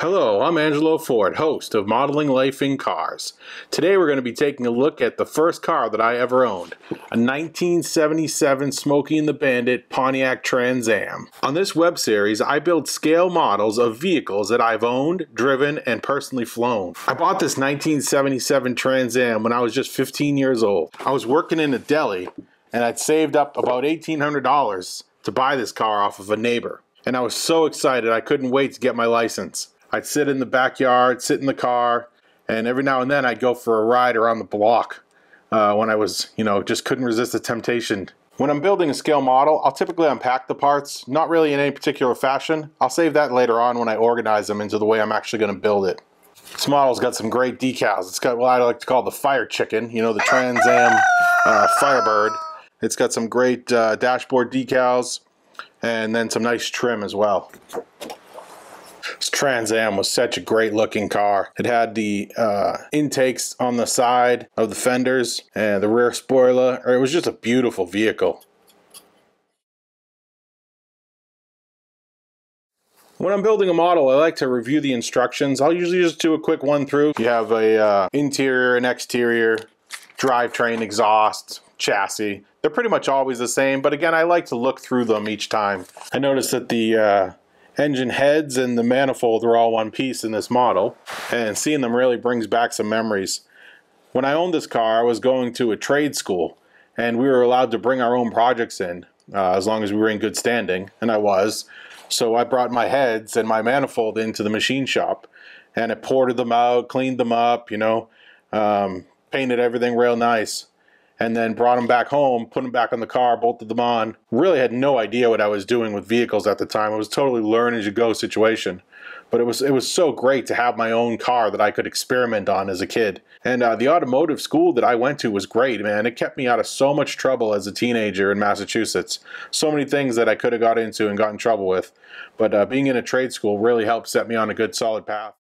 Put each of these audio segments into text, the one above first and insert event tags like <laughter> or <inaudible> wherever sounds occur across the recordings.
Hello, I'm Angelo Ford, host of Modeling Life in Cars. Today we're going to be taking a look at the first car that I ever owned, a 1977 Smokey and the Bandit Pontiac Trans Am. On this web series, I build scale models of vehicles that I've owned, driven, and personally flown. I bought this 1977 Trans Am when I was just 15 years old. I was working in a deli and I'd saved up about $1,800 to buy this car off of a neighbor. And I was so excited I couldn't wait to get my license. I'd sit in the backyard, sit in the car, and every now and then I'd go for a ride around the block uh, when I was, you know, just couldn't resist the temptation. When I'm building a scale model, I'll typically unpack the parts, not really in any particular fashion. I'll save that later on when I organize them into the way I'm actually going to build it. This model's got some great decals. It's got what I like to call the fire chicken, you know, the Trans Am uh, Firebird. It's got some great uh, dashboard decals and then some nice trim as well. Trans Am was such a great looking car. It had the uh, intakes on the side of the fenders and the rear spoiler. It was just a beautiful vehicle. When I'm building a model, I like to review the instructions. I'll usually just do a quick one through. You have a uh, interior and exterior, drivetrain, exhaust, chassis. They're pretty much always the same, but again, I like to look through them each time. I noticed that the uh, engine heads and the manifold are all one piece in this model and seeing them really brings back some memories. When I owned this car I was going to a trade school and we were allowed to bring our own projects in uh, as long as we were in good standing and I was. So I brought my heads and my manifold into the machine shop and it ported them out, cleaned them up, you know, um, painted everything real nice and then brought them back home, put them back on the car, bolted them on. Really had no idea what I was doing with vehicles at the time. It was totally learn as you go situation. But it was it was so great to have my own car that I could experiment on as a kid. And uh, the automotive school that I went to was great, man. It kept me out of so much trouble as a teenager in Massachusetts. So many things that I could have got into and got in trouble with. But uh, being in a trade school really helped set me on a good solid path.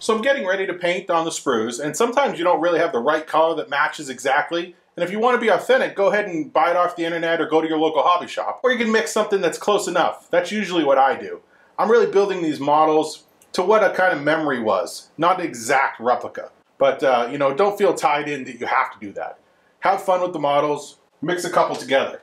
So I'm getting ready to paint on the sprues, and sometimes you don't really have the right color that matches exactly. And if you want to be authentic, go ahead and buy it off the internet or go to your local hobby shop. Or you can mix something that's close enough. That's usually what I do. I'm really building these models to what a kind of memory was, not an exact replica. But, uh, you know, don't feel tied in that you have to do that. Have fun with the models, mix a couple together.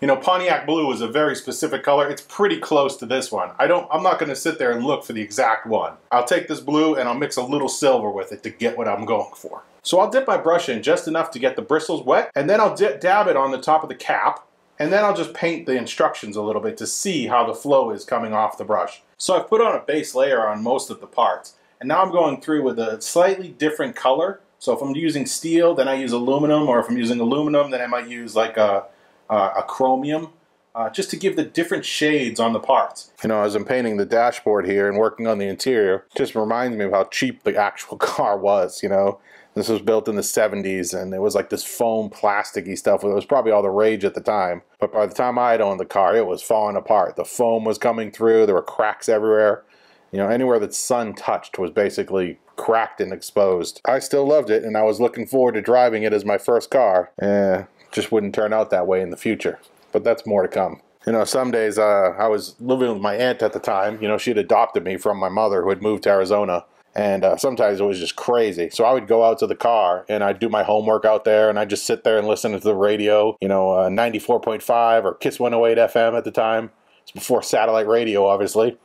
You know, Pontiac blue is a very specific color. It's pretty close to this one. I don't, I'm not gonna sit there and look for the exact one. I'll take this blue and I'll mix a little silver with it to get what I'm going for. So I'll dip my brush in just enough to get the bristles wet and then I'll dip, dab it on the top of the cap and then I'll just paint the instructions a little bit to see how the flow is coming off the brush. So I've put on a base layer on most of the parts and now I'm going through with a slightly different color. So if I'm using steel, then I use aluminum, or if I'm using aluminum, then I might use like a uh, a chromium, uh, just to give the different shades on the parts. You know, as I'm painting the dashboard here and working on the interior, just reminds me of how cheap the actual <laughs> car was, you know. This was built in the 70s and it was like this foam plasticky stuff. It was probably all the rage at the time. But by the time I had owned the car, it was falling apart. The foam was coming through. There were cracks everywhere. You know, anywhere that sun touched was basically cracked and exposed. I still loved it and I was looking forward to driving it as my first car. Eh, just wouldn't turn out that way in the future. But that's more to come. You know, some days uh, I was living with my aunt at the time. You know, she had adopted me from my mother who had moved to Arizona. And uh, sometimes it was just crazy. So I would go out to the car and I'd do my homework out there and I'd just sit there and listen to the radio, you know, uh, 94.5 or Kiss 108 FM at the time. It's before satellite radio, obviously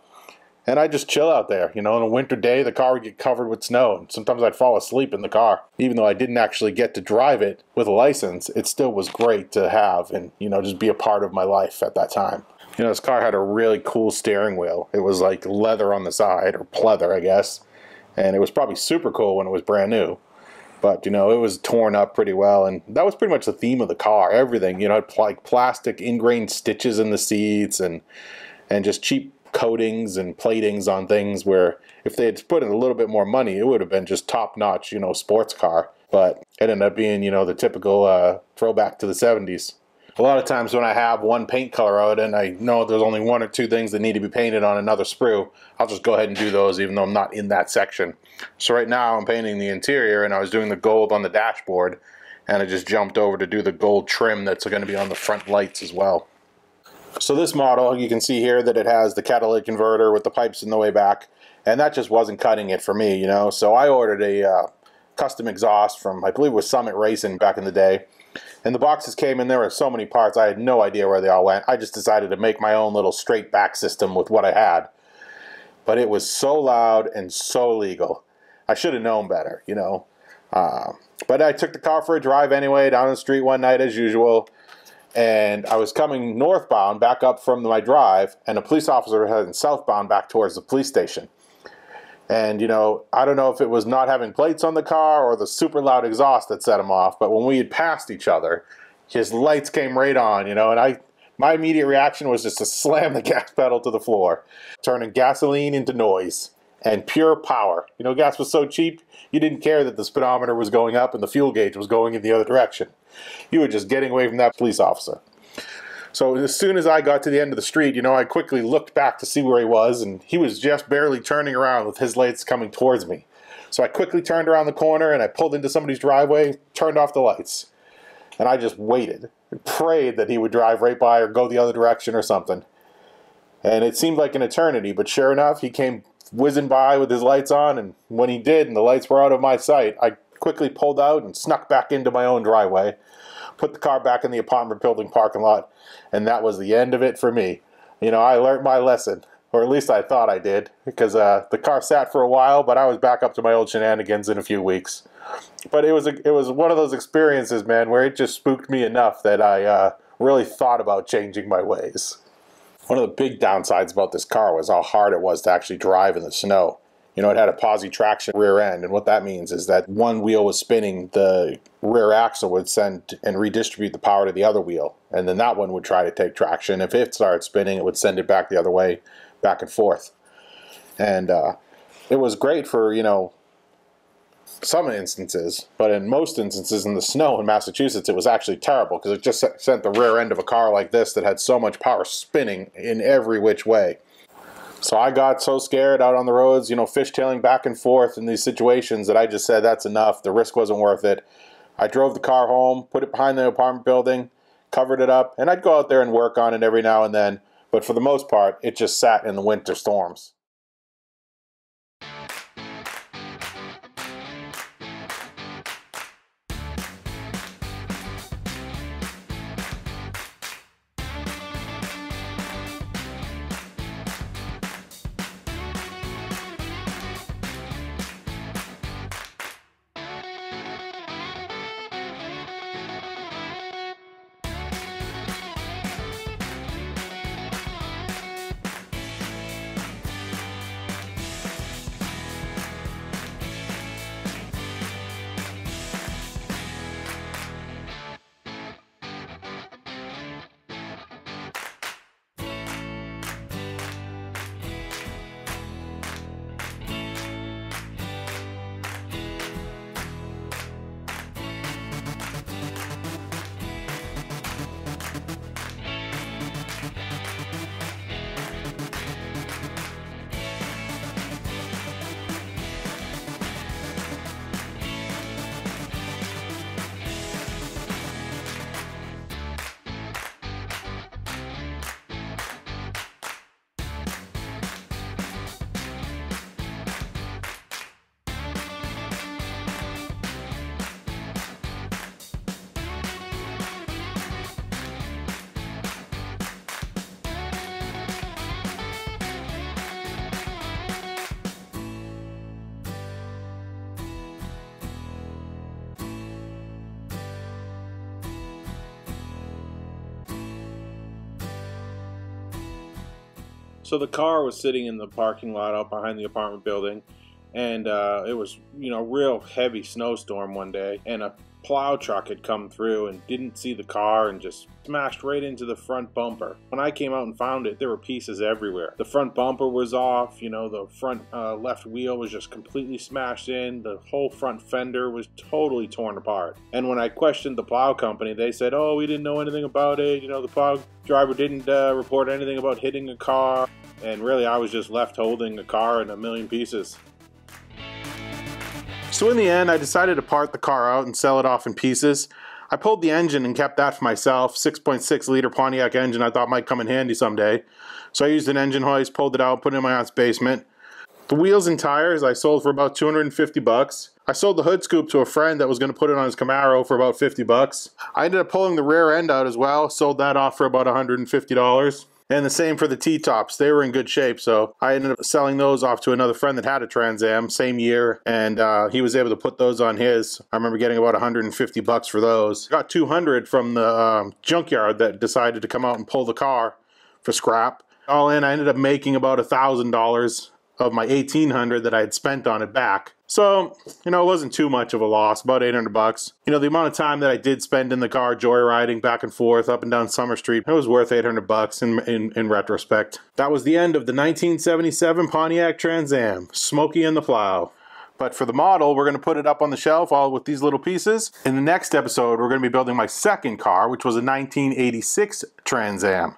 and I'd just chill out there. You know, on a winter day, the car would get covered with snow, and sometimes I'd fall asleep in the car. Even though I didn't actually get to drive it with a license, it still was great to have and, you know, just be a part of my life at that time. You know, this car had a really cool steering wheel. It was like leather on the side, or pleather, I guess. And it was probably super cool when it was brand new. But, you know, it was torn up pretty well. And that was pretty much the theme of the car. Everything, you know, like plastic ingrained stitches in the seats and and just cheap coatings and platings on things where if they had put in a little bit more money, it would have been just top notch, you know, sports car. But It ended up being, you know, the typical uh, throwback to the 70s. A lot of times when I have one paint color out and I know there's only one or two things that need to be painted on another sprue, I'll just go ahead and do those even though I'm not in that section. So right now I'm painting the interior and I was doing the gold on the dashboard and I just jumped over to do the gold trim that's going to be on the front lights as well. So this model, you can see here that it has the catalytic converter with the pipes in the way back, and that just wasn't cutting it for me, you know. So I ordered a uh, custom exhaust from, I believe it was Summit Racing back in the day. And the boxes came in, there were so many parts, I had no idea where they all went. I just decided to make my own little straight back system with what I had. But it was so loud and so legal. I should have known better, you know. Uh, but I took the car for a drive anyway, down the street one night as usual and I was coming northbound back up from my drive, and a police officer was heading southbound back towards the police station. And, you know, I don't know if it was not having plates on the car or the super loud exhaust that set him off, but when we had passed each other, his lights came right on, you know, and I, my immediate reaction was just to <laughs> slam the gas pedal to the floor, turning gasoline into noise and pure power. You know, gas was so cheap, you didn't care that the speedometer was going up and the fuel gauge was going in the other direction. You were just getting away from that police officer. So as soon as I got to the end of the street, you know, I quickly looked back to see where he was, and he was just barely turning around with his lights coming towards me. So I quickly turned around the corner and I pulled into somebody's driveway, turned off the lights, and I just waited, prayed that he would drive right by or go the other direction or something. And it seemed like an eternity, but sure enough, he came whizzing by with his lights on, and when he did and the lights were out of my sight, I quickly pulled out and snuck back into my own driveway, put the car back in the apartment building parking lot, and that was the end of it for me. You know, I learned my lesson, or at least I thought I did, because uh, the car sat for a while, but I was back up to my old shenanigans in a few weeks. But it was a, it was one of those experiences, man, where it just spooked me enough that I uh, really thought about changing my ways. One of the big downsides about this car was how hard it was to actually drive in the snow. You know, it had a posi traction rear end, and what that means is that one wheel was spinning, the rear axle would send and redistribute the power to the other wheel, and then that one would try to take traction. If it started spinning, it would send it back the other way, back and forth. And uh, it was great for, you know, some instances, but in most instances in the snow in Massachusetts, it was actually terrible because it just sent the rear end of a car like this that had so much power spinning in every which way. So I got so scared out on the roads, you know, fishtailing back and forth in these situations that I just said that's enough. The risk wasn't worth it. I drove the car home, put it behind the apartment building, covered it up, and I'd go out there and work on it every now and then. But for the most part, it just sat in the winter storms. So the car was sitting in the parking lot out behind the apartment building, and uh, it was, you know, real heavy snowstorm one day, and a plow truck had come through and didn't see the car and just smashed right into the front bumper. When I came out and found it, there were pieces everywhere. The front bumper was off, you know, the front uh, left wheel was just completely smashed in, the whole front fender was totally torn apart. And when I questioned the plow company, they said, oh, we didn't know anything about it, you know, the plow driver didn't uh, report anything about hitting a car. And really, I was just left holding a car in a million pieces. So in the end, I decided to part the car out and sell it off in pieces. I pulled the engine and kept that for myself. 6.6 liter Pontiac engine I thought might come in handy someday. So I used an engine hoist, pulled it out, put it in my aunt's basement. The wheels and tires I sold for about 250 bucks. I sold the hood scoop to a friend that was going to put it on his Camaro for about 50 bucks. I ended up pulling the rear end out as well, sold that off for about $150. And the same for the T-tops. They were in good shape, so I ended up selling those off to another friend that had a Trans Am, same year, and uh, he was able to put those on his. I remember getting about 150 bucks for those. Got 200 from the um, junkyard that decided to come out and pull the car for scrap. All in, I ended up making about a thousand dollars of my 1800 that I had spent on it back. So, you know, it wasn't too much of a loss, about 800 bucks. You know, the amount of time that I did spend in the car joyriding back and forth up and down Summer Street, it was worth 800 bucks in, in, in retrospect. That was the end of the 1977 Pontiac Trans Am, Smokey and the Plow. But for the model, we're going to put it up on the shelf all with these little pieces. In the next episode, we're going to be building my second car, which was a 1986 Trans Am.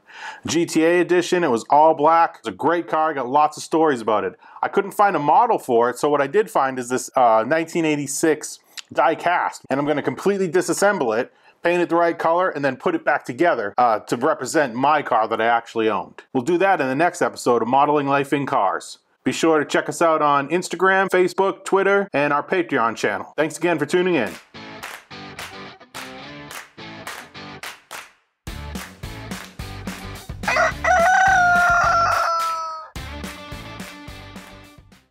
GTA edition, it was all black. It's a great car, I got lots of stories about it. I couldn't find a model for it, so what I did find is this uh, 1986 die cast. And I'm going to completely disassemble it paint it the right color, and then put it back together uh, to represent my car that I actually owned. We'll do that in the next episode of Modeling Life in Cars. Be sure to check us out on Instagram, Facebook, Twitter, and our Patreon channel. Thanks again for tuning in.